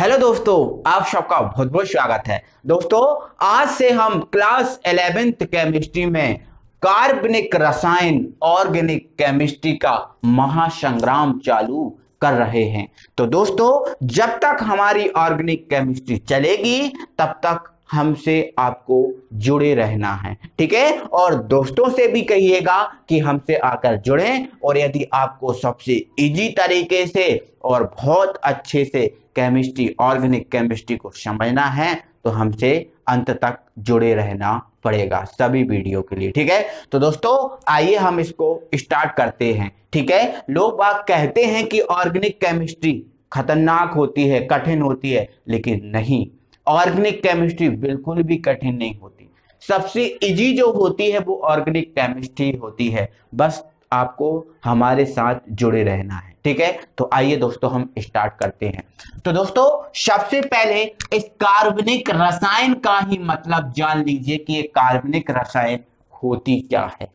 Hello दोस्तों, आप सबका बहुत बहुत स्वागत है। दोस्तों, आज से हम क्लास एलेवेंथ केमिस्ट्री में कार्बनिक रसायन ऑर्गेनिक केमिस्ट्री का महासंग्राम चालू कर रहे हैं। तो दोस्तों, जब तक हमारी ऑर्गेनिक केमिस्ट्री चलेगी, तब तक हमसे आपको जुड़े रहना है, ठीक है? और दोस्तों से भी कहिएगा कि हमसे आकर जुड़ें और यदि आपको सबसे इजी तरीके से और बहुत अच्छे से केमिस्ट्री ऑर्गेनिक केमिस्ट्री को समझना है तो हमसे अंत तक जुड़े रहना पड़ेगा सभी वीडियो के लिए, ठीक है? तो दोस्तों, आइए हम इसको स्टार्ट करते हैं, ठीक है? लोग बात कहते हैं कि ऑर्गेनिक केमिस्ट्री खतरनाक होती है, कठिन होती है, लेकिन नहीं। ऑर्गेनिक केमिस्ट्री बिल्कुल भी कठिन नहीं होती। सबसे इजी जो होती है, वो ऑर्गेनिक केमिस्ट्री होती है। बस आपको हमारे साथ जुड़े रहना है, ठीक है? तो आइए दोस्तों, हम स्टार्ट करते हैं। तो दोस्तों, सबसे पहले इस कार्बनिक रसायन का ही मतलब जान लीजिए कि ये कार्बनिक रसायन होती क्या है।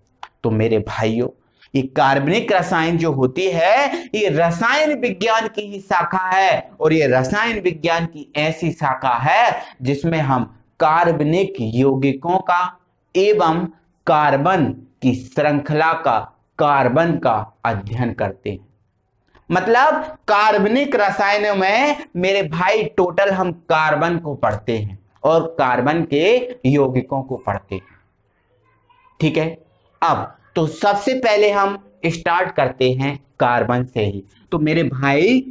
तो मेरे भाइयों ये कार्बनिक रसायन जो होती है, ये रसायन विज्ञान की ही शाखा है और ये रसायन विज्ञान की ऐसी शाखा है जिसमें हम कार्बनिक यौगिकों का एवं कार्बन की श्रृंखला का, कार्बन का अध्ययन करते हैं। मतलब कार्बनिक रसायनों में मेरे भाई टोटल हम कार्बन को पढ़ते हैं और कार्बन के यौगिकों को पढ़ते हैं। ठीक है? अब तो सबसे पहले हम स्टार्ट करते हैं कार्बन से ही। तो मेरे भाई,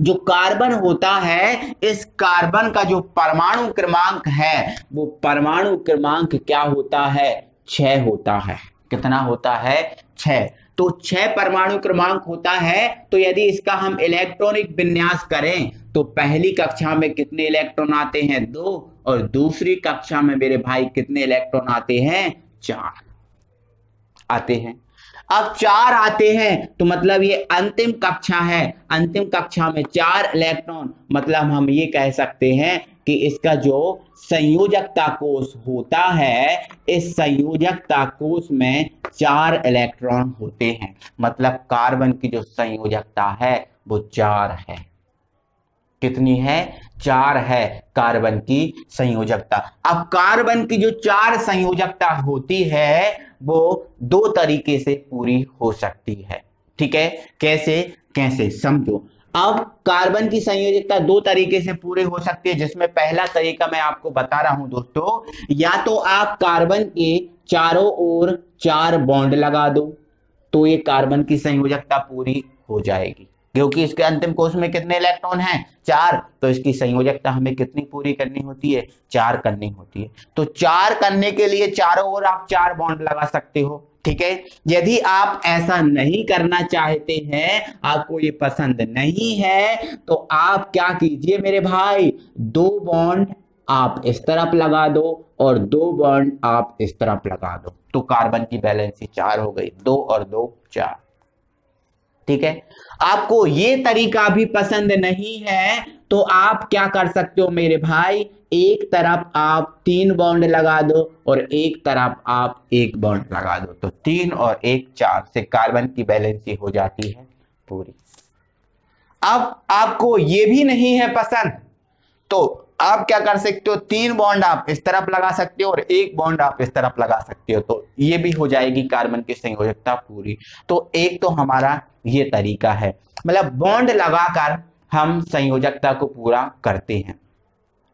जो कार्बन होता है, इस कार्बन का जो परमाणु क्रमांक है, वो परमाणु क्रमांक क्या होता है? छ होता है। कितना होता है? छ तो छह परमाणु क्रमांक होता है तो यदि इसका हम इलेक्ट्रॉनिक विन्यास करें तो पहली कक्षा में कितने इलेक्ट्रॉन आते हैं? दो। और दूसरी कक्षा में मेरे भाई कितने इलेक्ट्रॉन आते हैं? चार। आते हैं। अब चार आते हैं तो मतलब ये अंतिम कक्षा है। अंतिम कक्षा में चार इलेक्ट्रॉन मतलब हम ये कह सकते हैं कि इसका जो संयोजकता कोष होता है, इस संयोजकता कोष में चार इलेक्ट्रॉन होते हैं। मतलब कार्बन की जो संयोजकता है, वो चार है। कितनी है? चार है कार्बन की संयोजकता। अब कार्बन की जो चार संयोजकता होती है, वो दो तरीके से पूरी हो सकती है। ठीक है? कैसे? कैसे? समझो। अब कार्बन की संयोजकता दो तरीके से पूरे हो सकती है, जिसमें पहला तरीका मैं आपको बता रहा हूँ दोस्तों, या तो आप कार्बन के चारों ओर चार बॉन्ड लगा दो तो ये कार्बन की संयोजकता पूरी हो जाएगी। क्योंकि इसके अंतिम कोष में कितने इलेक्ट्रॉन हैं? चार। तो इसकी संयोजकता हमें कितनी पूरी करनी होती है? चार करनी होती है। तो चार करने के लिए चारों ओर आप चार बॉन्ड लगा सकते हो। ठीक है? यदि आप ऐसा नहीं करना चाहते हैं, आपको ये पसंद नहीं है तो आप क्या कीजिए मेरे भाई? दो बॉन्ड आप इस तरफ़ लगा दो और दो बॉन्ड आप इस तरफ़ लगा दो। तो कार्बन की बैलेंसी चार हो गई। दो और दो, चार। ठीक है? आपको ये तरीका भी पसंद नहीं है तो आप क्या कर सकते हो मेरे भाई? एक तरफ़ आप तीन बॉन्ड लगा दो और एक तरफ़ आप एक बॉन्ड लगा दो। तो तीन और एक चार से कार्बन की बैलेंसी हो जाती है पूरी। अब आपको ये भी नहीं है पसंद तो आप क्या कर सकते हो? तीन बॉन्ड आप इस तरफ़ लगा सकते हो और एक बॉन्ड आप इस तरफ़ लगा सकते हो। तो ये भी हो जाएगी कार्बन की संयोजकता पूरी। तो एक तो हमारा ये तरीका है। मतलब बॉन्ड लगाकर हम संयोजकता को पूरा करते हैं।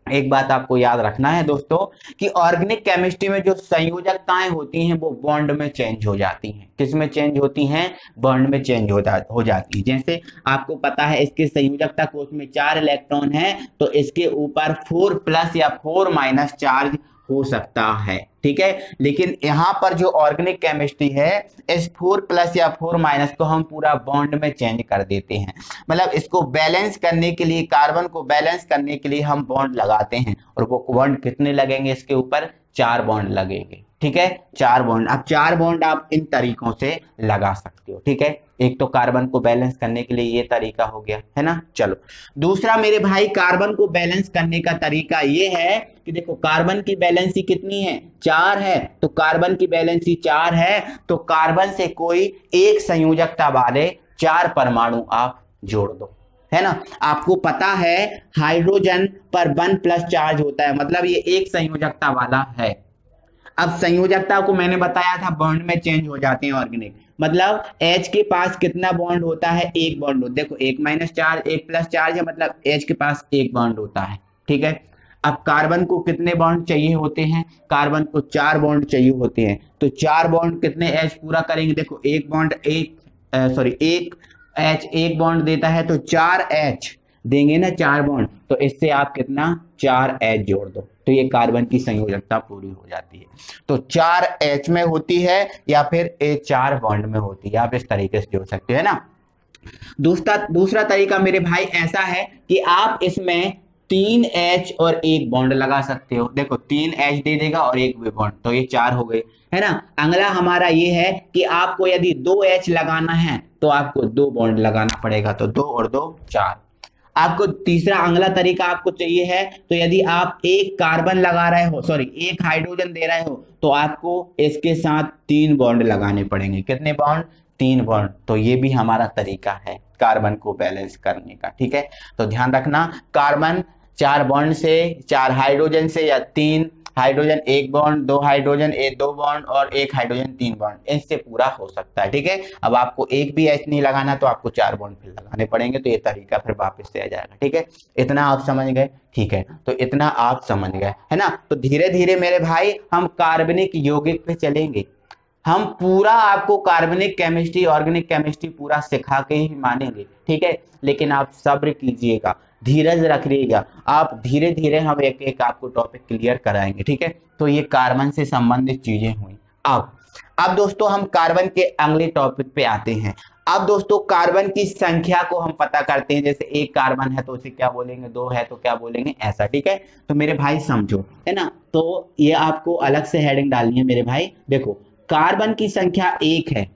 एक बात आपको याद रखना है दोस्तों कि ऑर्गेनिक केमिस्ट्री में जो संयोजकताएँ होती हैं वो बॉन्ड में चेंज हो जाती हैं। किसमें चेंज होती हैं? बॉन्ड में चेंज हो, जा, हो जाती है। जैसे आपको पता है इसके संयोजकता कोष में चार इलेक्ट्रॉन है तो इसके ऊपर फोर प्लस या फोर माइनस चार्ज हो सकता है, ठीक है? लेकिन यहाँ पर जो ऑर्गेनिक केमिस्ट्री है इस फोर प्लस या फोर माइनस को हम पूरा बॉन्ड में चेंज कर देते हैं। मतलब इसको बैलेंस करने के लिए कार्बन को बैलेंस करने के लिए हम बॉन्ड लगाते हैं। और वो बॉन्ड कितने लगेंगे इसके ऊपर? चार बॉन्ड लगेंगे। ठीक है? चार बॉन्ड अब चार बॉन्ड आप इन तरीकों से लगा सकते हो, ठीक है? एक तो कार्बन को बैलेंस करने के लिए ये तरीका हो गया, है ना? चलो। दूसरा मेरे भाई कार्बन को बैलेंस करने का तरीका ये है कि देखो कार्बन की बैलेंसी कितनी है? चार है। तो कार्बन की बैलेंसी चार है। तो कार्बन से कोई एक संयोजकता वाले चार परमाणु आप जोड़ दो, है ना? आपको पता है हाइड्रोजन पर वन प्लस चार्ज होता है मतलब ये एक संयोजकता वाला है। अब संयोजकता को मैंने बताया था बॉन्ड में चेंज हो जाते हैं ऑर्गेनिक मतलब H के पास कितना बॉन्ड होता है? एक बॉन्ड होता देखो, एक माइनस चार्ज एक प्लस चार्ज है मतलब H के पास एक बॉन्ड होता है। ठीक है? अब कार्बन को कितने बॉन्ड चाहिए होते हैं? कार्बन को चार बॉन्ड चाहिए होते हैं। तो चार बॉन्ड कितने एच पूरा करेंगे? देखो, एक बॉन्ड एक सॉरी एक एच एक बॉन्ड देता है तो चार एच देंगे ना चार बॉन्ड तो इससे आप कितना? चार एच जोड़ दो। तो ये कार्बन की संयोजकता पूरी हो जाती है। तो चार एच में होती है या फिर ए चार बॉन्ड में होती है, आप इस तरीके से जोड़ सकते हैं ना? दूसरा दूसरा तरीका मेरे भाई ऐसा है कि आप इसमें तीन एच और एक बॉन्ड लगा सकते हो। देखो, तीन एच दे देगा और एक भी बॉन्ड तो ये चार हो गए, है ना? अगला हमारा ये है कि आपको यदि दो एच लगाना है तो आपको दो बॉन्ड लगाना पड़ेगा तो दो और दो चार। आपको तीसरा अंगला तरीका आपको चाहिए है तो यदि आप एक कार्बन लगा रहे हो सॉरी एक हाइड्रोजन दे रहे हो तो आपको इसके साथ तीन बॉन्ड लगाने पड़ेंगे। कितने बॉन्ड तीन बॉन्ड तो ये भी हमारा तरीका है, कार्बन को बैलेंस करने का, ठीक है? तो ध्यान रखना, कार्बन चार बॉन्ड से, चार हाइड्रोजन से या तीन हाइड्रोजन, एक बॉन्ड, दो हाइड्रोजन, एक दो बॉन्ड और एक हाइड्रोजन, तीन बॉन्ड। इससे पूरा हो सकता है, ठीक है? अब आपको एक भी एच नहीं लगाना तो आपको चार बॉन्ड फिर लगाने पड़ेंगे तो ये तरीका फिर वापस से आ जाएगा, ठीक है? इतना आप समझ गए, ठीक है? तो इतना आप समझ गए, है ना? तो धीरे धीरे मेरे भाई, हम कार्बनिक यौगिक पे चलेंगे। हम पूरा आपको कार्बनिक केमिस्ट्री, ऑर्गेनिक केमिस्ट्री पूरा सिखा के ही मानेंगे। ठीक है? लेकिन आप सब्र कीजिएगा, धीरज रखिएगा। आप धीरे धीरे हम एक एक आपको टॉपिक क्लियर कराएँगे, ठीक है? तो ये कार्बन से संबंधित चीज़ें हुई। अब अब दोस्तों हम कार्बन के अगले टॉपिक पे आते हैं। अब दोस्तों कार्बन की संख्या को हम पता करते हैं। जैसे एक कार्बन है तो उसे क्या बोलेंगे? दो है तो क्या बोलेंगे? ऐसा, ठीक है? तो मेरे भाई समझो, है ना? तो ये आपको अलग से हेडिंग डालनी है मेरे भाई। देखो कार्बन की संख्या एक है।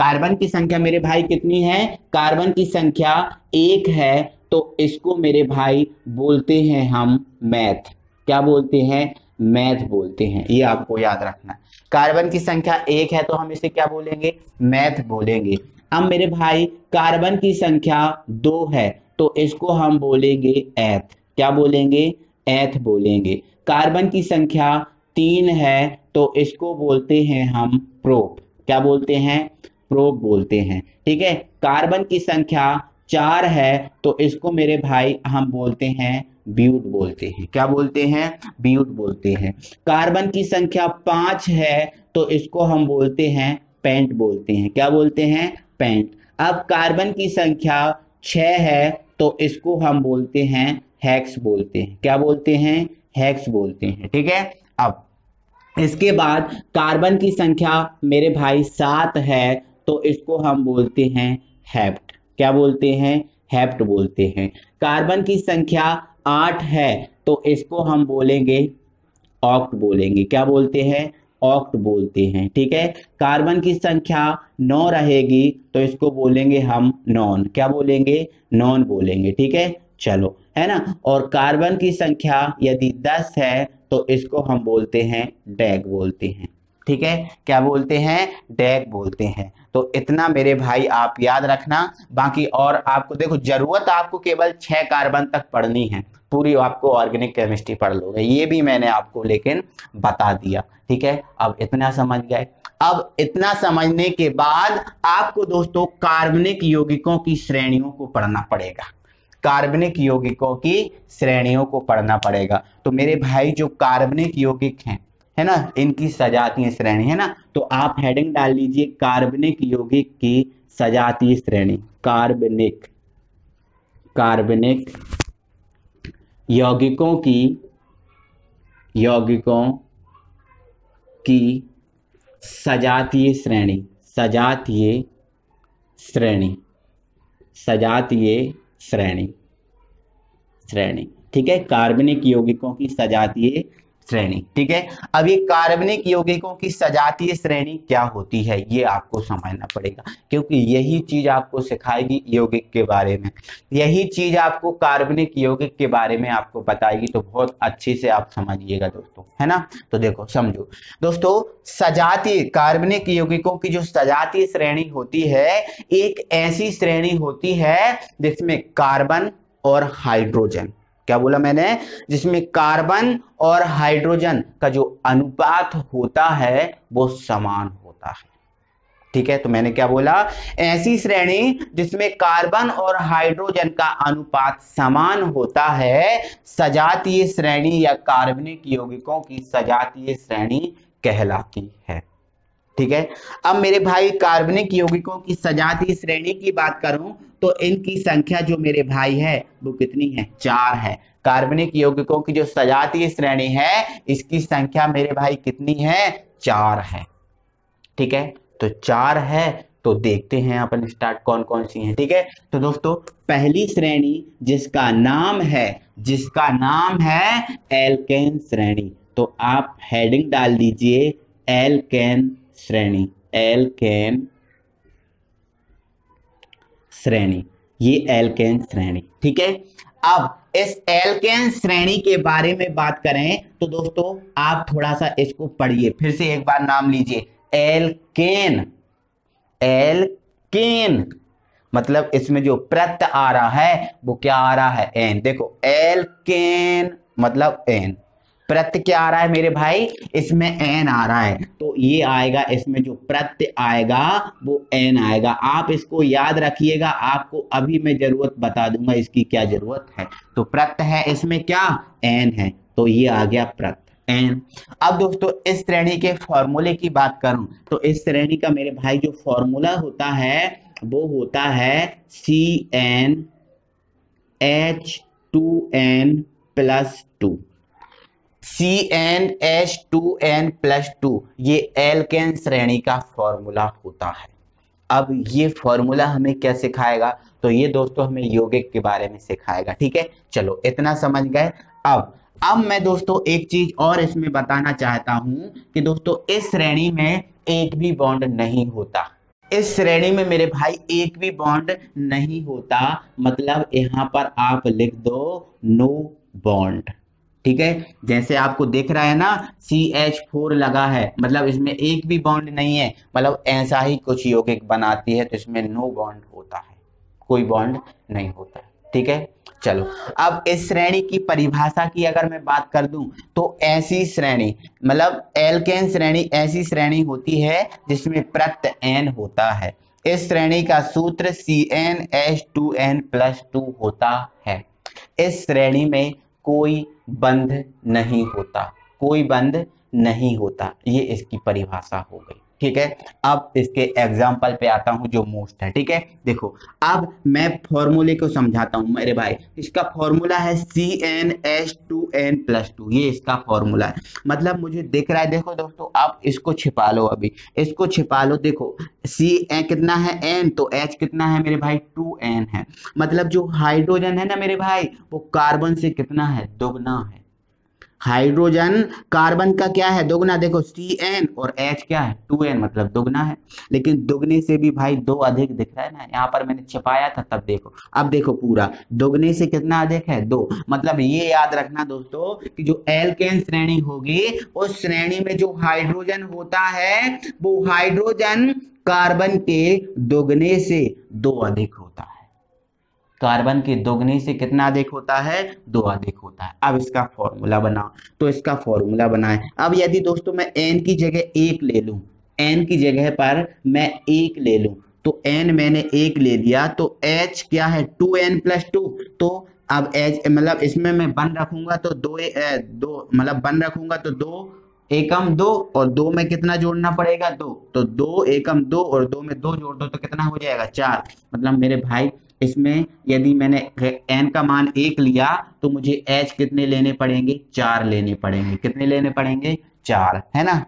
कार्बन की संख्या मेरे भाई कितनी है? कार्बन की संख्या एक है तो इसको मेरे भाई बोलते हैं हम मैथ। क्या बोलते हैं? मैथ बोलते हैं। ये आपको याद रखना। कार्बन की संख्या एक है तो हम इसे क्या बोलेंगे? मैथ बोलेंगे। अब मेरे भाई, कार्बन की संख्या दो है तो इसको हम बोलेंगे एथ क्या बोलेंगे? एथ बोलेंगे। कार्बन की संख्या तीन है तो इसको बोलते हैं हम प्रोप क्या बोलते हैं? प्रोप बोलते हैं। ठीक है? कार्बन की संख्या चार है तो इसको मेरे भाई हम बोलते हैं ब्यूट बोलते हैं। क्या बोलते हैं? ब्यूट बोलते हैं। कार्बन की संख्या पाँच है तो इसको हम बोलते हैं पेंट बोलते हैं। क्या बोलते हैं? पेंट। अब कार्बन की संख्या छ है तो इसको हम बोलते हैं हैक्स बोलते हैं। क्या बोलते हैं? हैक्स बोलते हैं। ठीक है? अब इसके बाद कार्बन की संख्या मेरे भाई सात है तो इसको हम बोलते हैं हैप्ट। क्या बोलते हैं? हेप्ट बोलते हैं। कार्बन की संख्या आठ है तो इसको हम बोलेंगे ऑक्ट बोलेंगे। क्या बोलते हैं? ऑक्ट बोलते हैं। ठीक है? कार्बन की संख्या नौ रहेगी तो इसको बोलेंगे हम नॉन। क्या बोलेंगे? नॉन बोलेंगे। ठीक है? चलो, है ना? और कार्बन की संख्या यदि दस है तो इसको हम बोलते हैं डैग बोलते हैं। ठीक है? क्या बोलते हैं? डैग बोलते हैं। तो इतना मेरे भाई आप याद रखना। बाकी और आपको देखो, ज़रूरत आपको केवल छह कार्बन तक पढ़नी है। पूरी आपको ऑर्गेनिक केमिस्ट्री पढ़ लोगे। ये भी मैंने आपको लेकिन बता दिया। ठीक है? अब इतना समझ गए। अब इतना समझने के बाद आपको दोस्तों कार्बनिक यौगिकों की श्रेणियों को पढ़ना पड़ेगा। कार्बनिक यौगिकों की श्रेणियों को पढ़ना पड़ेगा। तो मेरे भाई जो कार्बनिक यौगिक हैं है ना? इनकी सजातीय श्रेणी, है ना? तो आप हेडिंग डाल लीजिए कार्बनिक यौगिक की सजातीय श्रेणी। कार्बनिक कार्बनिक यौगिकों की यौगिकों की सजातीय श्रेणी। सजातीय श्रेणी। सजातीय श्रेणी। श्रेणी, ठीक है? कार्बनिक यौगिकों की सजातीय श्रेणी, ठीक है? अब ये कार्बनिक यौगिकों की सजातीय श्रेणी क्या होती है, ये आपको समझना पड़ेगा, क्योंकि यही चीज़ आपको सिखाएगी यौगिक के बारे में। यही चीज़ आपको कार्बनिक यौगिक के बारे में आपको बताएगी तो बहुत अच्छे से आप समझिएगा दोस्तों, है ना? तो देखो, समझो। दोस्तों, सजातीय, कार्बनिक यौगिकों की जो सजातीय श्रेणी होती है, एक ऐसी श्रेणी होती है जिसमें कार्बन और हाइड्रोजन क्या बोला मैंने? जिसमें कार्बन और हाइड्रोजन का जो अनुपात होता है, वो समान होता है। ठीक है तो मैंने क्या बोला? ऐसी श्रेणी जिसमें कार्बन और हाइड्रोजन का अनुपात समान होता है, सजातीय श्रेणी या कार्बनिक यौगिकों की सजातीय श्रेणी कहलाती है। ठीक है, अब मेरे भाई, कार्बनिक यौगिकों की सजातीय श्रेणी की बात करूँ तो इनकी संख्या जो मेरे भाई है, वो कितनी है? चार है। कार्बनिक यौगिकों की जो सजातीय श्रेणी है, इसकी संख्या मेरे भाई कितनी है? चार है। ठीक है? तो चार है तो देखते हैं अपन स्टार्ट कौन कौन सी है। ठीक है? तो दोस्तों, पहली श्रेणी जिसका नाम है, जिसका नाम है एल्केन श्रेणी। तो आप हेडिंग डाल दीजिए एल्केन श्रेणी। एल्केन श्रेणी, ये एल्केन श्रेणी, ठीक है? अब इस एल्केन श्रेणी के बारे में बात करें तो दोस्तों, आप थोड़ा सा इसको पढ़िए, फिर से एक बार नाम लीजिए। एल्केन एल्केन मतलब इसमें जो प्रत्य आ रहा है, वो क्या आ रहा है? एन देखो एल्केन मतलब एन प्रत्य क्या आ रहा है मेरे भाई? इसमें एन आ रहा है। तो ये आएगा, इसमें जो प्रत्य आएगा, वो एन आएगा। आप इसको याद रखिएगा, आपको अभी मैं ज़रूरत बता दूँगा इसकी क्या ज़रूरत है। तो प्रत्य है, इसमें क्या? एन है। तो ये आ गया प्रत्य एन। अब दोस्तों, इस श्रेणी के फॉर्मूले की बात करूँ तो इस श्रेणी का मेरे भाई जो फॉर्मूला होता है, वो होता है C n H two n plus C n H two n plus two ये एल्केन श्रेणी का फॉर्मूला होता है। अब ये फॉर्मूला हमें क्या सिखाएगा? तो ये दोस्तों हमें यौगिक के बारे में सिखाएगा, ठीक है? चलो, इतना समझ गए? अब अब मैं दोस्तों एक चीज़ और इसमें बताना चाहता हूँ कि दोस्तों इस श्रेणी में एक भी बॉन्ड नहीं होता। इस श्रेणी में मेरे भाई एक भी बॉन्ड नहीं होता। मतलब यहाँ पर आप लिख दो नो बॉन्ड ठीक है? जैसे आपको दिख रहा है ना सी एच फोर लगा है। मतलब इसमें एक भी बॉन्ड नहीं है। मतलब ऐसा ही कुछ यौगिक बनाती है तो इसमें नो बॉन्ड होता है। कोई बॉन्ड नहीं होता ठीक है? चलो। अब इस श्रेणी की परिभाषा की अगर मैं बात कर दूँ तो ऐसी श्रेणी मतलब एल्केन श्रेणी ऐसी श्रेणी होती है, जिसमें प्रत्य एन होता है। इस श्रेणी का सूत्र C n H two n plus two होता है। इस श्रेणी में कोई बंध नहीं होता कोई बंध नहीं होता। ये इसकी परिभाषा हो गई। ठीक है? अब इसके एग्ज़ाम्पल पे आता हूँ जो मोस्ट है, ठीक है? देखो, अब मैं फॉर्मूले को समझाता हूँ, मेरे भाई। इसका फॉर्मूला है C n H two n plus two ये इसका फॉर्मूला है। मतलब मुझे दिख रहा है, देखो दोस्तों, आप इसको छिपा लो अभी। इसको छिपा लो, देखो सी एन कितना है? एन तो एच कितना है मेरे भाई? टू एन है। मतलब जो हाइड्रोजन है ना मेरे भाई, वो कार्बन से कितना है? दोगुना है। हाइड्रोजन कार्बन का क्या है? दोगुना। देखो सी एन और एच क्या है? टू एन मतलब दोगुना है। लेकिन दोगुने से भी भाई दो अधिक दिख रहा है ना। यहाँ पर मैंने छिपाया था, तब देखो। अब देखो पूरा। दोगुने से कितना अधिक है? दो। मतलब ये याद रखना दोस्तों कि जो एल्केन श्रेणी होगी, उस श्रेणी में जो हाइड्रोजन होता है, वो हाइड्रोजन कार्बन के दोगुने से दो अधिक होता है। कार्बन की दोगुनी से कितना अधिक होता है? दो अधिक होता है। अब इसका फॉर्मूला बनाओ। तो इसका फॉर्मूला बनाए। अब यदि दोस्तों मैं एन की जगह एक ले लूँ एन की जगह पर मैं एक ले लूँ तो एन मैंने एक ले लिया तो एच क्या है? टू एन प्लस टू तो अब एच मतलब इसमें मैं वन रखूँगा तो दो ए, दो मतलब वन रखूँगा तो दो एकम दो और दो में कितना जोड़ना पड़ेगा? दो। तो दो एकम दो और दो में दो जोड़ दो तो कितना हो जाएगा? चार। मतलब मेरे भाई इसमें यदि मैंने एन का मान एक लिया तो मुझे एच कितने लेने पड़ेंगे? चार लेने पड़ेंगे। कितने लेने पड़ेंगे? चार, है ना?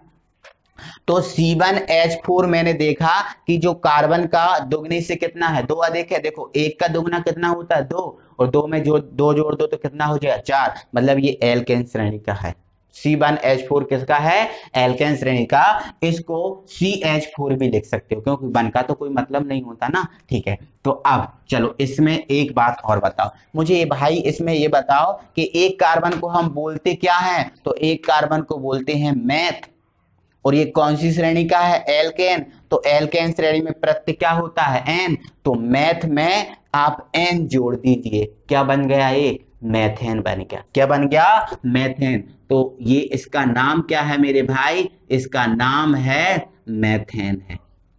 तो सी वन एच फोर मैंने देखा कि जो कार्बन का दुगनी से कितना है? दो अधिक है। देखो, एक का दुगना कितना होता है? दो। और दो में जो, दो जोड़ दो तो कितना हो जाएगा? चार। मतलब ये एल्केन श्रेणी का है। सी वन एच फोर किसका है? एल्केन श्रेणी का। इसको सी एच फोर भी लिख सकते हो, क्योंकि वन का तो कोई मतलब नहीं होता ना। ठीक है तो अब चलो, इसमें एक बात और बताओ। मुझे ये भाई, इसमें ये बताओ कि एक कार्बन को हम बोलते क्या है? तो एक कार्बन को बोलते हैं मैथ और ये कौन सी श्रेणी का है? एल्केन तो एल्केन श्रेणी में प्रत्यय क्या होता है? एन तो मैथ में आप एन जोड़ दीजिए। क्या बन गया ये? मैथेन बन गया। क्या बन गया? मैथेन। तो ये इसका नाम क्या है मेरे भाई? इसका नाम है मैथेन है।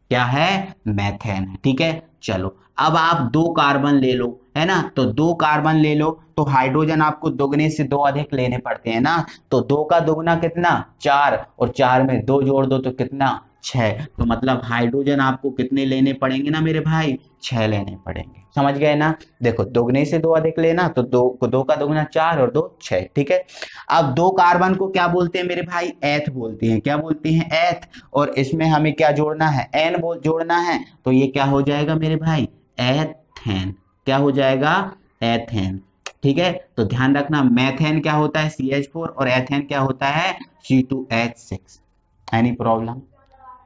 क्या है? मैथेन है। ठीक है? चलो, अब आप दो कार्बन ले लो, है ना? तो दो कार्बन ले लो तो हाइड्रोजन आपको दोगुने से दो अधिक लेने पड़ते हैं ना? तो दो का दोगुना कितना? चार। और चार में दो जोड़ दो तो कितना? छह। तो मतलब हाइड्रोजन आपको कितने लेने पड़ेंगे ना मेरे भाई? छह लेने पड़ेंगे। समझ गए ना? देखो, दोगुने से दो अधिक लेना तो दो दो का दोगुना चार और दो छह, ठीक है? अब दो कार्बन को क्या बोलते हैं मेरे भाई? एथ बोलते हैं। क्या बोलते हैं? एथ और इसमें हमें क्या जोड़ना है? एन बोल जोड़ना है। तो ये क्या हो जाएगा मेरे भाई? एथेन क्या हो जाएगा? एथेन ठीक है? तो ध्यान रखना मैथेन क्या होता है? सी एच फोर और एथेन क्या होता है? C two H six any problem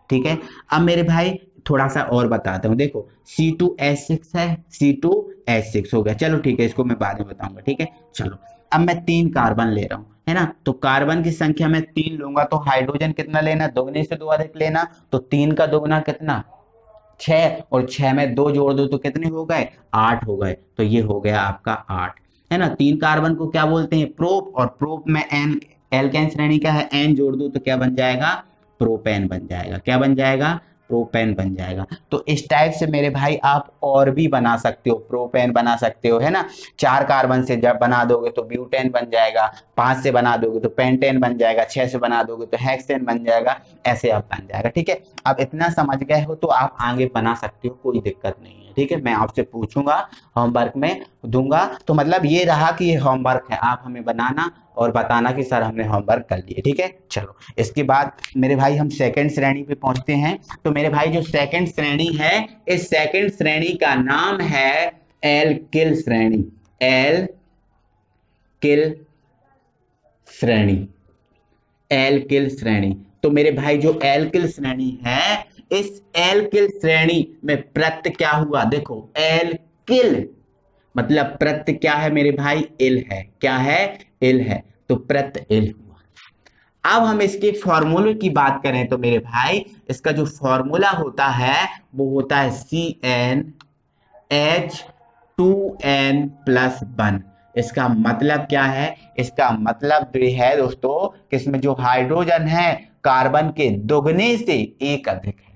ठीक है? अब मेरे भाई थोड़ा सा और बताता हूँ। देखो सी टू एस सिक्स है सी टू एस सिक्स हो गया। चलो ठीक है, इसको मैं बाद में बताऊँगा, ठीक है? चलो, अब मैं तीन कार्बन ले रहा हूँ, है ना? तो कार्बन की संख्या में तीन लूँगा तो हाइड्रोजन कितना लेना? दोगुने से दो अधिक लेना तो तीन का दोगुना कितना? छह, और छह में दो जोड़ दो तो कितने हो गए? आठ हो गए तो ये हो गया आपका आठ, है ना? तीन कार्बन को क्या बोलते हैं? प्रोप, और प्रोप में एन एल्केन श्रेणी का है? एन जोड़ दो तो क्या बन जाएगा? प्रोपेन बन जाएगा। क्या बन जाएगा? प्रोपेन बन जाएगा। तो इस टाइप से मेरे भाई आप और भी बना सकते हो। प्रोपेन बना सकते हो, है ना? चार कार्बन से जब बना दोगे तो ब्यूटेन बन जाएगा, पाँच से बना दोगे तो पेंटेन बन जाएगा, छह से बना दोगे तो हेक्सेन बन जाएगा, ऐसे आप बन जाएगा, ठीक है? अब इतना समझ गए हो तो आप आगे बना सकते हो, कोई दिक्कत नहीं है, ठीक है? मैं आपसे पूछूँगा होमवर्क में दूँगा। तो मतलब ये रहा कि ये होमवर्क है, आप हमें बनाना और बताना कि सर हमने होमवर्क कर लिए, ठीक है? चलो, इसके बाद मेरे भाई हम सेकंड श्रेणी पे पहुँचते हैं। तो मेरे भाई जो सेकंड श्रेणी है, इस सेकंड श्रेणी का नाम है एल किल श्रेणी। एल किल श्रेणी। एल किल श्रेणी। तो मेरे भाई जो एल किल श्रेणी है, इस एल किल श्रेणी में प्रत्य क्या हुआ? देखो एल किल मतलब प्रत्य क्या है मेरे भाई? इल है। क्या है? इल है तो प्रत्य इल हुआ। अब हम इसके फॉर्मूले की बात करें तो मेरे भाई, इसका जो फॉर्मूला होता है, वो होता है C n H two n plus one इसका मतलब क्या है? इसका मतलब जो है दोस्तों, कि इसमें जो हाइड्रोजन है कार्बन के दोगुने से एक अधिक है।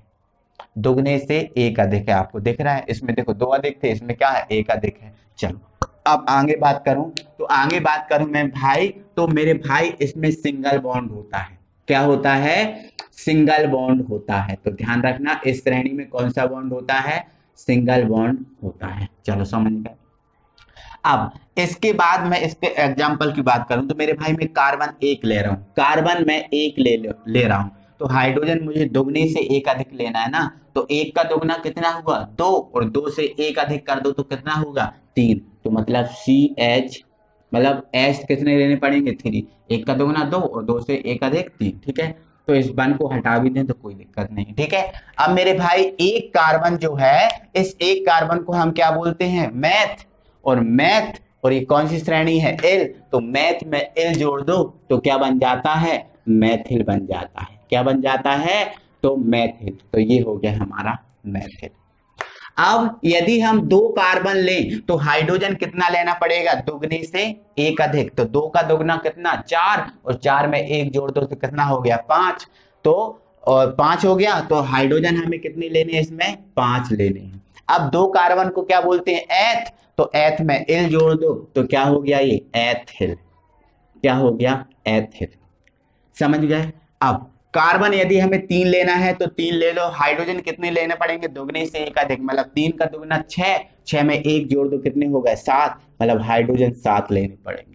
दोगुने से एक अधिक है, आपको दिख रहा है? इसमें देखो, दो अधिक थे, इसमें क्या है? एक अधिक है। चलो। अब आगे बात करूँ तो आगे बात करूँ मैं भाई तो मेरे भाई इसमें सिंगल बॉन्ड होता है। क्या होता है? सिंगल बॉन्ड होता है। तो ध्यान रखना, इस श्रेणी में कौन सा बॉन्ड होता है? सिंगल बॉन्ड होता है। चलो समझ गए? अब, इसके बाद मैं इसके एग्ज़ाम्पल की बात करूँ तो मेरे भाई, मैं कार्बन एक ले रहा हूँ। कार्बन में एक ले ले रहा हूँ। तो हाइड्रोजन मुझे दोगुने से एक अधिक लेना है ना? तो एक का दोगुना कितना हुआ? दो, और दो से एक अधिक कर दो तो कितना होगा? तीन। तो मतलब सी एच मतलब एच कितने लेने पड़ेंगे? थ्री एक का दोगुना दो और दो से एक अधिक तीन, ठीक है? तो इस वन को हटा भी दें तो कोई दिक्कत नहीं, ठीक है? अब मेरे भाई, एक कार्बन जो है, इस एक कार्बन को हम क्या बोलते हैं? मैथ और मैथ और ये कौन सी श्रेणी है? एल तो मैथ में एल जोड़ दो तो क्या बन जाता है? मैथिल बन जाता है। क्या बन जाता है? तो मैथिल तो ये हो गया हमारा मैथिल अब यदि हम दो कार्बन लें तो हाइड्रोजन कितना लेना पड़ेगा? दुगने से एक अधिक। तो दो का दुगना कितना? चार। और चार में एक जोड़ दो तो कितना हो गया? पाँच। तो और पाँच हो गया तो हाइड्रोजन हमें कितने लेने हैं इसमें? पाँच लेने हैं। अब दो कार्बन को क्या बोलते हैं? एथ। तो एथ में एल जोड़ दो तो क्या हो गया ये? एथिल। क्या हो गया? एथिल। समझ गए? अब कार्बन यदि हमें तीन लेना है तो तीन ले लो। हाइड्रोजन कितने लेने पड़ेंगे? दोगुने से एक अधिक मतलब तीन का दोगुना छह छह में एक जोड़ दो, कितने हो गए? सात मतलब हाइड्रोजन सात लेने पड़ेंगे।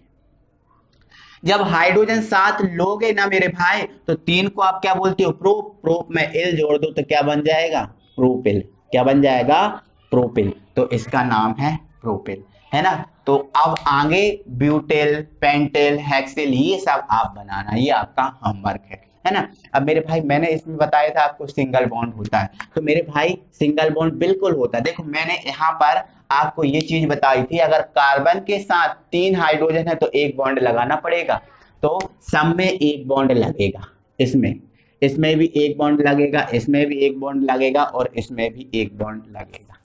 जब हाइड्रोजन सात लोगे ना मेरे भाई तो तीन को आप क्या बोलते हो? प्रोप प्रोप में एल जोड़ दो तो क्या बन जाएगा? प्रोपिल। क्या बन जाएगा? प्रोपिल। तो इसका नाम है प्रोपिल। है ना? तो अब आगे ब्यूटेल, पेंटेल, हेक्सेल, ये सब आप बनाना, ये आपका होमवर्क है। है ना? अब मेरे भाई, मैंने इसमें बताया था आपको सिंगल बॉन्ड होता है। तो मेरे भाई सिंगल बॉन्ड बिल्कुल होता है। देखो, मैंने यहाँ पर आपको ये चीज़ बताई थी, अगर कार्बन के साथ तीन हाइड्रोजन है तो एक बॉन्ड लगाना पड़ेगा। तो सब में एक बॉन्ड लगेगा इसमें। इसमें भी एक बॉन्ड लगेगा, इसमें भी एक बॉन्ड लगेगा, और इसमें भी एक बॉन्ड लगेगा।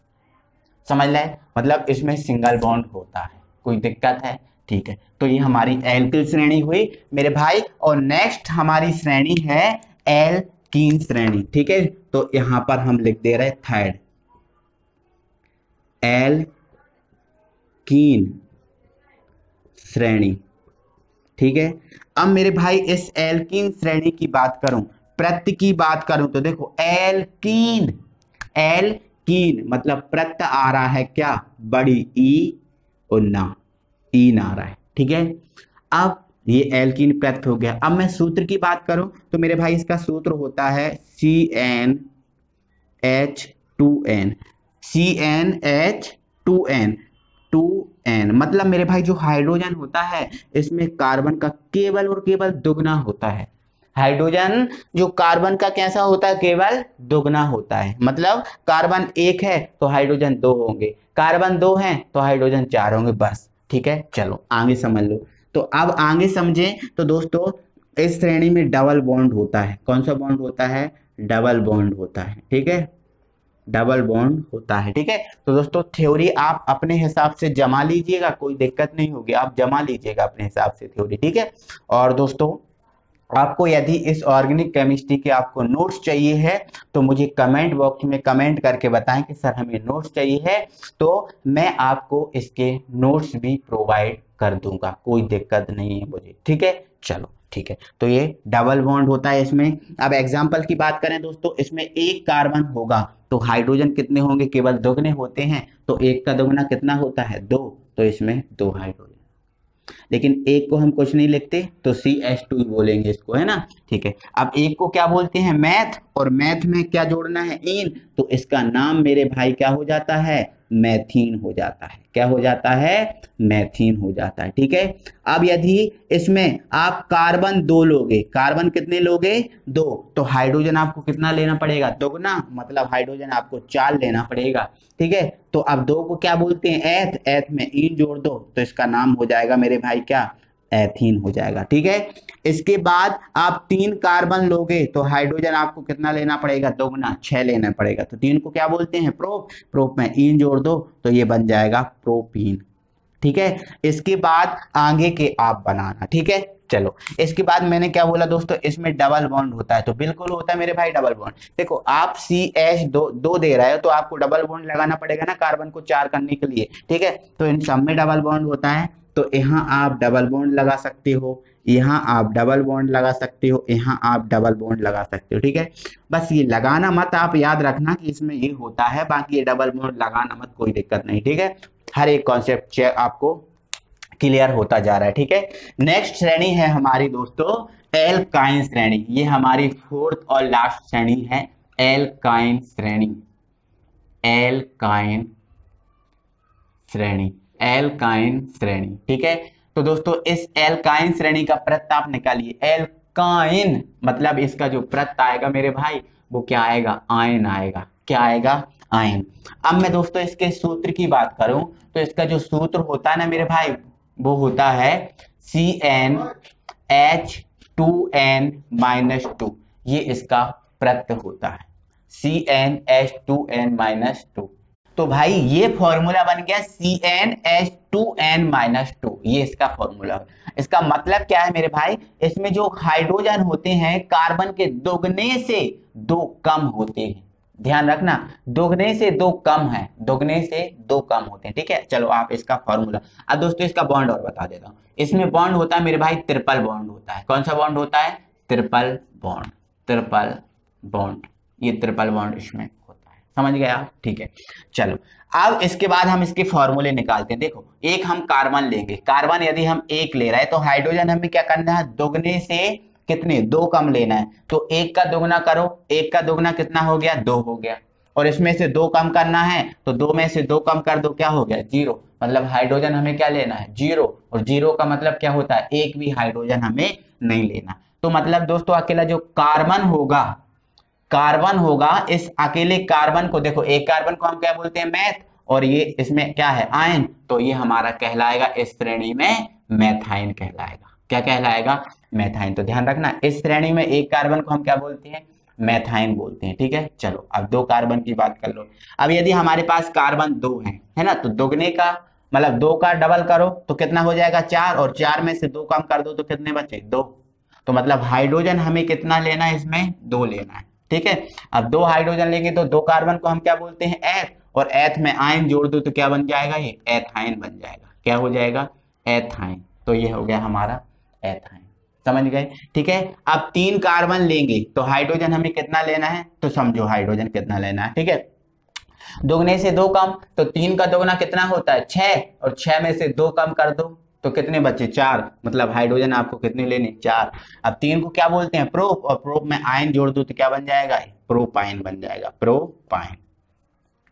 समझ लें मतलब इसमें सिंगल बॉन्ड होता है। कोई दिक्कत है? ठीक है। तो ये हमारी एल्किल श्रेणी हुई, मेरे भाई, और नेक्स्ट हमारी श्रेणी है एल एल्कीन श्रेणी, ठीक है? तो यहाँ पर हम लिख दे रहे थर्ड एल कीन श्रेणी, ठीक है? अब मेरे भाई, इस एल्कीन श्रेणी की बात करूँ प्रत्य की बात करूँ तो देखो एल्कीन एल्कीन मतलब प्रत्य आ रहा है क्या? बड़ी ई और ना। ई ना आ रहा है, ठीक है? अब ये एल्किन प्रत्य हो गया। अब मैं सूत्र की बात करूँ तो मेरे भाई इसका सूत्र होता है C n H two n C n H two n two n मतलब मेरे भाई जो हाइड्रोजन होता है, इसमें कार्बन का केवल और केवल दुगना होता है। हाइड्रोजन जो कार्बन का कैसा होता है? केवल दुगना होता है। मतलब कार्बन एक है तो हाइड्रोजन दो होंगे। कार्बन दो हैं तो हाइड्रोजन चार होंगे, बस। ठीक है? चलो, आगे समझ लो। तो अब आगे समझे तो दोस्तों, इस श्रेणी में डबल बॉन्ड होता है। कौन सा बॉन्ड होता है? डबल बॉन्ड होता है, ठीक है? डबल बॉन्ड होता है, ठीक है? तो दोस्तों थ्योरी आप अपने हिसाब से जमा लीजिएगा, कोई दिक्कत नहीं होगी। आप जमा लीजिएगा अपने हिसाब से थ्योरी ठीक है? और दोस्तों आपको यदि इस ऑर्गेनिक केमिस्ट्री के आपको नोट्स चाहिए है तो मुझे कमेंट बॉक्स में कमेंट करके बताएँ कि सर हमें नोट्स चाहिए है तो मैं आपको इसके नोट्स भी प्रोवाइड कर दूँगा। कोई दिक्कत नहीं है मुझे। ठीक है? चलो, ठीक है। तो ये डबल बॉन्ड होता है इसमें। अब एग्ज़ाम्पल की बात करें दोस्तों, इसमें एक कार्बन होगा तो हाइड्रोजन कितने होंगे? केवल दोगुने होते हैं तो एक का दोगुना कितना होता है? दो। तो इसमें दो हाइड्रोजन लेकिन एक को हम कुछ नहीं लिखते तो सी एस टू बोलेंगे इसको, है ना? ठीक है। अब एक को क्या बोलते हैं? मैथ। और मैथ में क्या जोड़ना है? इन तो इसका नाम मेरे भाई क्या हो जाता है? मैथीन हो जाता है। क्या हो जाता है? मैथीन हो जाता है। ठीक है? अब यदि इसमें आप कार्बन दो लोगे, कार्बन कितने लोगे? दो। तो हाइड्रोजन आपको कितना लेना पड़ेगा? दोगुना मतलब हाइड्रोजन आपको चार लेना पड़ेगा। ठीक है? तो अब दो को क्या बोलते हैं? एथ। एथ में इन जोड़ दो। तो इसका नाम हो जाएगा मेरे भाई क्या? एथीन हो जाएगा, ठीक है? इसके बाद आप तीन कार्बन लोगे तो हाइड्रोजन आपको कितना लेना पड़ेगा? दोगुना छह लेना पड़ेगा। तो तीन को क्या बोलते हैं? प्रोप। प्रोप में इन जोड़ दो तो ये बन जाएगा प्रोपीन, ठीक है? इसके बाद आगे के आप बनाना, ठीक है? चलो, इसके बाद मैंने क्या बोला दोस्तों? इसमें डबल बॉन्ड होता है तो बिल्कुल होता है मेरे भाई डबल बॉन्ड देखो, आप सी एच दो दो दे रहे हो तो आपको डबल बॉन्ड लगाना पड़ेगा ना कार्बन को चार करने के लिए, ठीक है? तो इन सब में डबल बॉन्ड होता है। तो यहाँ आप डबल बॉन्ड लगा सकते हो, यहाँ आप डबल बॉन्ड लगा सकते हो, यहाँ आप डबल बॉन्ड लगा सकते हो, ठीक है? बस ये लगाना मत, आप याद रखना कि इसमें ये होता है, बाकी ये डबल बॉन्ड लगाना मत, कोई दिक्कत नहीं, ठीक है? हर एक कॉन्सेप्ट आपको क्लियर होता जा रहा है, ठीक है? नेक्स्ट श्रेणी है हमारी दोस्तों एल्काइन श्रेणी। ये हमारी फोर्थ और लास्ट श्रेणी है एल्काइन श्रेणी। एल्काइन श्रेणी। एल्काइन श्रेणी, ठीक है? तो दोस्तों, इस एल्काइन श्रेणी का प्रत्य आप निकालिए। एलकाइन मतलब इसका जो प्रत्य आएगा मेरे भाई, वो क्या आएगा? आयन आएगा। क्या आएगा? आयन। अब मैं दोस्तों, इसके सूत्र की बात करूँ तो इसका जो सूत्र होता है ना मेरे भाई, वो होता है C n H two n minus two ये इसका प्रत्य होता है। C n H two n minus two तो भाई ये फॉर्मूला बन गया C n H two n minus two ये इसका फॉर्मूला इसका मतलब क्या है मेरे भाई? इसमें जो हाइड्रोजन होते हैं कार्बन के दोगुने से दो कम होते हैं. ध्यान रखना, दोगुने से दो कम है. दोगुने से दो कम होते हैं. ठीक है? चलो आप इसका फॉर्मूला अब दोस्तों इसका बॉन्ड और बता देता हूँ. इसमें बॉन्ड होता है मेरे भाई त्रिपल बॉन्ड होता है. कौन सा बॉन्ड होता है? त्रिपल बॉन्ड त्रिपल बॉन्ड ये त्रिपल बॉन्ड इसमें. समझ गया? ठीक है। चलो, अब इसके बाद हम इसके फॉर्मूले निकालते हैं। देखो, एक हम कार्बन लेंगे। कार्बन यदि हम एक ले रहे हैं तो हाइड्रोजन हमें क्या करना है? दोगुने से कितने? दो कम लेना है। तो एक का दोगुना करो। एक का दोगुना कितना हो गया? दो हो गया। और इसमें से दो कम करना है तो दो में से दो कम कर दो, क्या हो गया? ज़ीरो। मतलब हाइड्रोजन हमें क्या लेना है? ज़ीरो। और ज़ीरो का मतलब क्या होता है? एक भी हाइड्रोजन हमें नहीं लेना। तो मतलब दोस्तों, अकेला जो कार्बन होगा कार्बन होगा, इस अकेले कार्बन को देखो, एक कार्बन को हम क्या बोलते हैं? मैथ। और ये इसमें क्या है? आयन। तो ये हमारा कहलाएगा, इस श्रेणी में मैथाइन कहलाएगा। क्या कहलाएगा? मैथाइन तो ध्यान रखना, इस श्रेणी में एक कार्बन को हम क्या बोलते हैं? मैथाइन बोलते हैं, ठीक है? चलो, अब दो कार्बन की बात कर लो। अब यदि हमारे पास कार्बन दो है है ना? तो दोगुने का मतलब दो का डबल करो तो कितना हो जाएगा? चार। और चार में से दो कम कर दो तो कितने बचे? दो। तो मतलब हाइड्रोजन हमें कितना लेना है इसमें? दो लेना है। ठीक है? अब दो हाइड्रोजन लेंगे तो दो कार्बन को हम क्या बोलते हैं? एथ और एथ में आयन जोड़ दो तो क्या बन जाएगा ये? एथाइन बन जाएगा। क्या हो जाएगा? एथाइन तो ये हो गया हमारा एथाइन समझ गए? ठीक है? अब तीन कार्बन लेंगे तो हाइड्रोजन हमें कितना लेना है? तो समझो हाइड्रोजन कितना लेना है, ठीक है? दोगुने से दो कम तो तीन का दोगुना कितना होता है? छह. और छह में से दो कम कर दो। तो कितने बचे चार। मतलब हाइड्रोजन आपको कितने लेने? चार। अब तीन को क्या बोलते हैं? प्रोप और प्रोप में आयन जोड़ दो तो क्या बन जाएगा? प्रोपाइन बन जाएगा। प्रोपाइन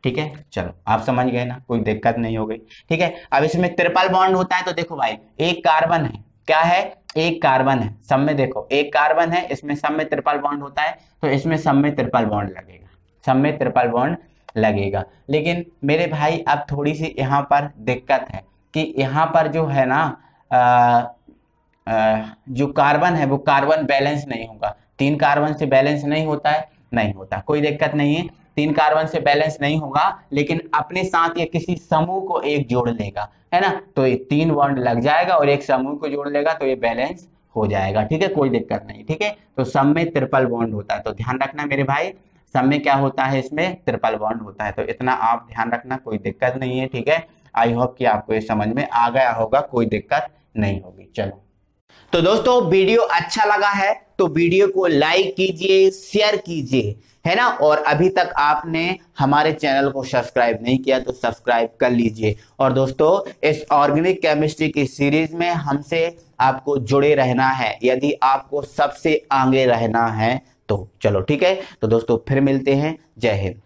ठीक है? चलो, आप समझ गए ना? कोई दिक्कत नहीं हो गई। ठीक है? अब इसमें त्रिपल बॉन्ड होता है तो देखो भाई, एक कार्बन है। क्या है? एक कार्बन है। सब में देखो, एक कार्बन है, इसमें सब में त्रिपल बॉन्ड होता है तो इसमें सब में त्रिपल बॉन्ड लगेगा। सब में त्रिपल बॉन्ड लगेगा। लेकिन मेरे भाई, अब थोड़ी सी यहाँ पर दिक्कत है। कि यहाँ पर जो है ना आ, आ, जो कार्बन है वो कार्बन बैलेंस नहीं होगा। तीन कार्बन से बैलेंस नहीं होता है नहीं होता। कोई दिक्कत नहीं है। तीन कार्बन से बैलेंस नहीं होगा लेकिन अपने साथ ये किसी समूह को एक जोड़ लेगा है ना? तो ये तीन बॉन्ड लग जाएगा और एक समूह को जोड़ लेगा तो ये बैलेंस हो जाएगा। ठीक है? कोई दिक्कत नहीं ठीक है? तो सब में ट्रिपल बॉन्ड होता है। तो ध्यान रखना मेरे भाई सब में क्या होता है इसमें? ट्रिपल बॉन्ड होता है। तो इतना आप ध्यान रखना कोई दिक्कत नहीं है ठीक है? आई होप कि आपको ये समझ में आ गया होगा, कोई दिक्कत नहीं होगी। चलो। तो दोस्तों, वीडियो अच्छा लगा है तो वीडियो को लाइक कीजिए, शेयर कीजिए, है ना? और अभी तक आपने हमारे चैनल को सब्सक्राइब नहीं किया तो सब्सक्राइब कर लीजिए। और दोस्तों, इस ऑर्गेनिक केमिस्ट्री की सीरीज़ में हमसे आपको जुड़े रहना है। यदि आपको सबसे आगे रहना है तो चलो, ठीक है? तो दोस्तों, फिर मिलते हैं। जय हिंद।